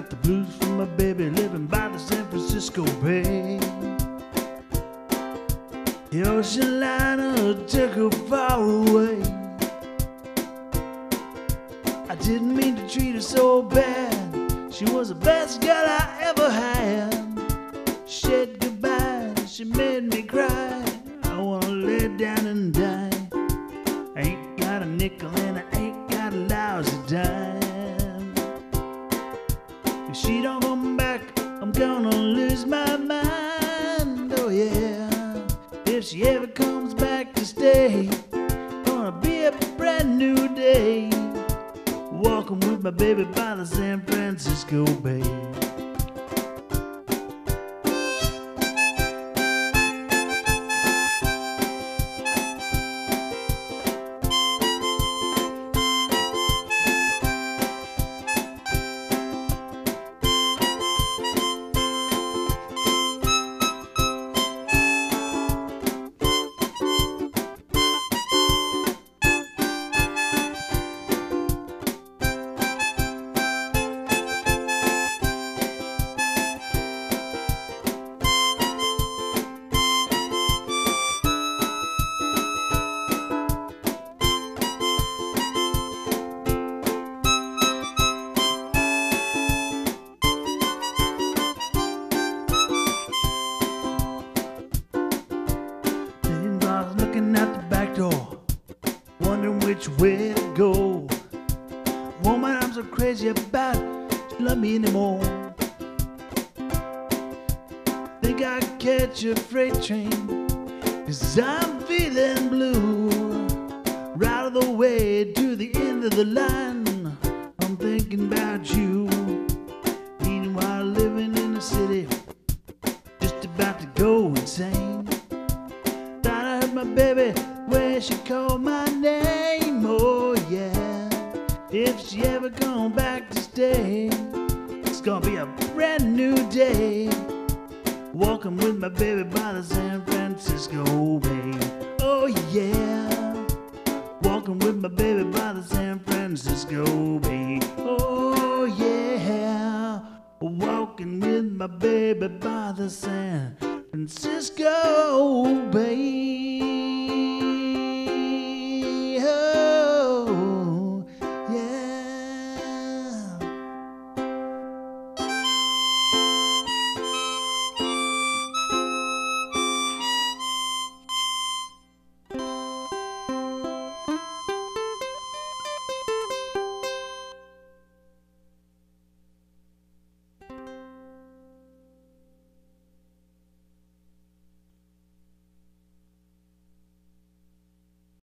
got the blues for my baby living by the San Francisco Bay. The ocean liner took her far away. I didn't mean to treat her so bad. She was the best girl I ever had. Said goodbye, she made me cry. I wanna lay down and die. I ain't got a nickel and I ain't got a lousy dime. She don't come back, I'm gonna lose my mind. Oh yeah. If she ever comes back to stay, gonna be a brand new day. Walking with my baby by the San Francisco Bay. Which way to go. Woman, I'm so crazy about, you love me anymore. Think I catch a freight train, cause I'm feeling blue. Right of the way to the end of the line, I'm thinking about you. Meanwhile, living in the city, just about to go insane. Thought I heard my baby when she called my name. Oh. If she ever come back to stay, it's gonna be a brand new day. Walking oh, with my baby by the San Francisco Bay. Oh yeah. Walking with my baby by the San Francisco Bay. Oh yeah. Walking with my baby by the San Francisco Bay.